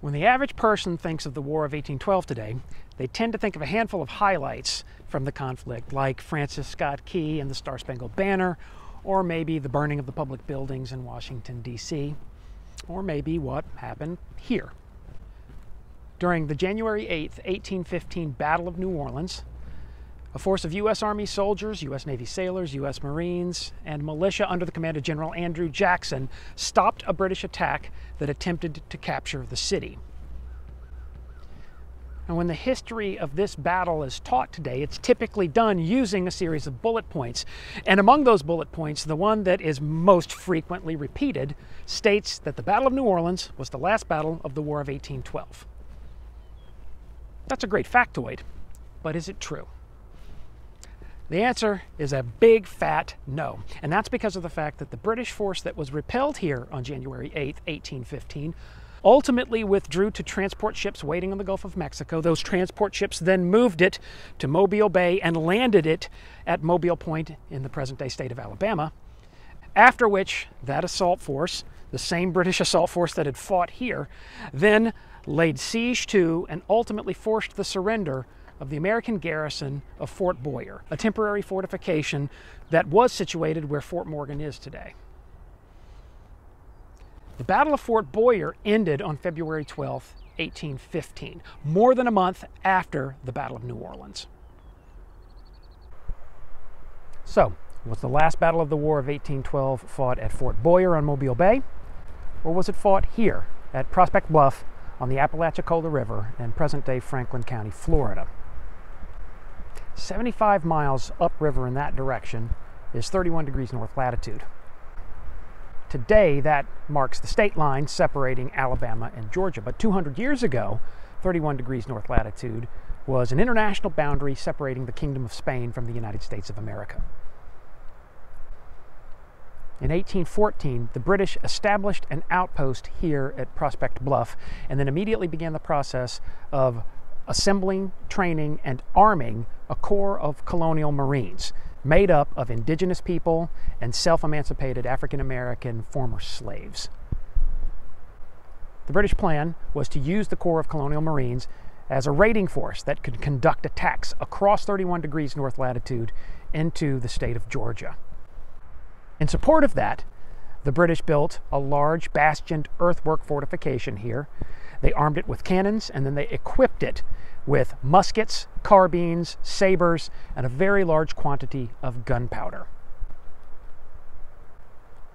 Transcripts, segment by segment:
When the average person thinks of the War of 1812 today, they tend to think of a handful of highlights from the conflict, like Francis Scott Key and the Star Spangled Banner, or maybe the burning of the public buildings in Washington, D.C., or maybe what happened here. During the January 8, 1815 Battle of New Orleans, a force of U.S. Army soldiers, U.S. Navy sailors, U.S. Marines, and militia under the command of General Andrew Jackson stopped a British attack that attempted to capture the city. And when the history of this battle is taught today, it's typically done using a series of bullet points. And among those bullet points, the one that is most frequently repeated states that the Battle of New Orleans was the last battle of the War of 1812. That's a great factoid, but is it true? The answer is a big fat no. And that's because of the fact that the British force that was repelled here on January 8, 1815, ultimately withdrew to transport ships waiting on the Gulf of Mexico. Those transport ships then moved it to Mobile Bay and landed it at Mobile Point in the present day state of Alabama. After which, that assault force, the same British assault force that had fought here, then laid siege to and ultimately forced the surrender of the American garrison of Fort Bowyer, a temporary fortification that was situated where Fort Morgan is today. The Battle of Fort Bowyer ended on February 12, 1815, more than a month after the Battle of New Orleans. So, was the last battle of the War of 1812 fought at Fort Bowyer on Mobile Bay, or was it fought here at Prospect Bluff on the Apalachicola River in present day Franklin County, Florida? 75 miles upriver in that direction is 31 degrees north latitude. Today, that marks the state line separating Alabama and Georgia. But 200 years ago, 31 degrees north latitude was an international boundary separating the Kingdom of Spain from the United States of America. In 1814, the British established an outpost here at Prospect Bluff and then immediately began the process of assembling, training, and arming a corps of colonial Marines made up of indigenous people and self emancipated African American former slaves. The British plan was to use the Corps of Colonial Marines as a raiding force that could conduct attacks across 31 degrees north latitude into the state of Georgia. In support of that, the British built a large bastioned earthwork fortification here. They armed it with cannons and then they equipped it with muskets, carbines, sabers, and a very large quantity of gunpowder.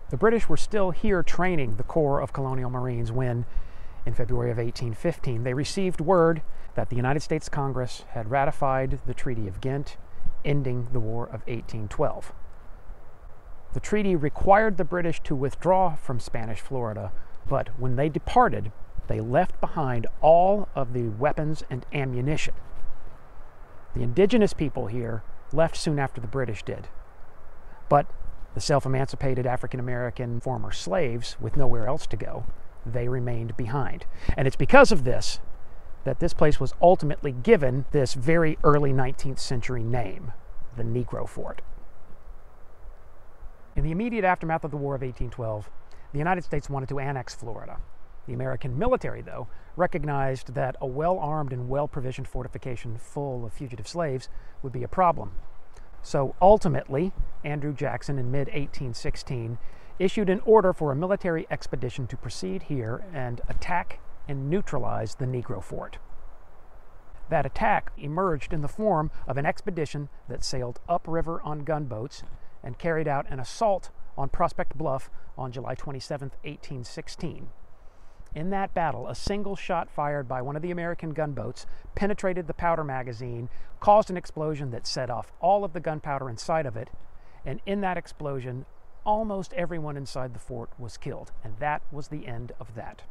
The British were still here training the Corps of Colonial Marines when, in February of 1815, they received word that the United States Congress had ratified the Treaty of Ghent, ending the War of 1812. The treaty required the British to withdraw from Spanish Florida, but when they departed, they left behind all of the weapons and ammunition. The indigenous people here left soon after the British did. But the self emancipated African American former slaves, with nowhere else to go, they remained behind. And it's because of this that this place was ultimately given this very early 19th century name, the Negro Fort. In the immediate aftermath of the War of 1812, the United States wanted to annex Florida. The American military, though, recognized that a well armed and well provisioned fortification full of fugitive slaves would be a problem. So ultimately, Andrew Jackson in mid 1816 issued an order for a military expedition to proceed here and attack and neutralize the Negro fort. That attack emerged in the form of an expedition that sailed upriver on gunboats and carried out an assault on Prospect Bluff on July 27, 1816. In that battle, a single shot fired by one of the American gunboats penetrated the powder magazine, caused an explosion that set off all of the gunpowder inside of it, and in that explosion, almost everyone inside the fort was killed, and that was the end of that.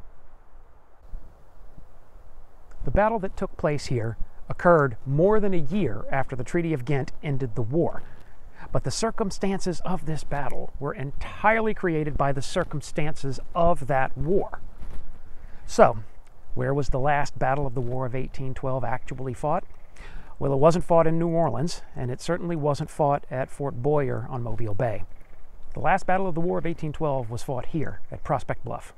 The battle that took place here occurred more than a year after the Treaty of Ghent ended the war. But the circumstances of this battle were entirely created by the circumstances of that war. So, where was the last battle of the War of 1812 actually fought? Well, it wasn't fought in New Orleans, and it certainly wasn't fought at Fort Bowyer on Mobile Bay. The last battle of the War of 1812 was fought here at Prospect Bluff.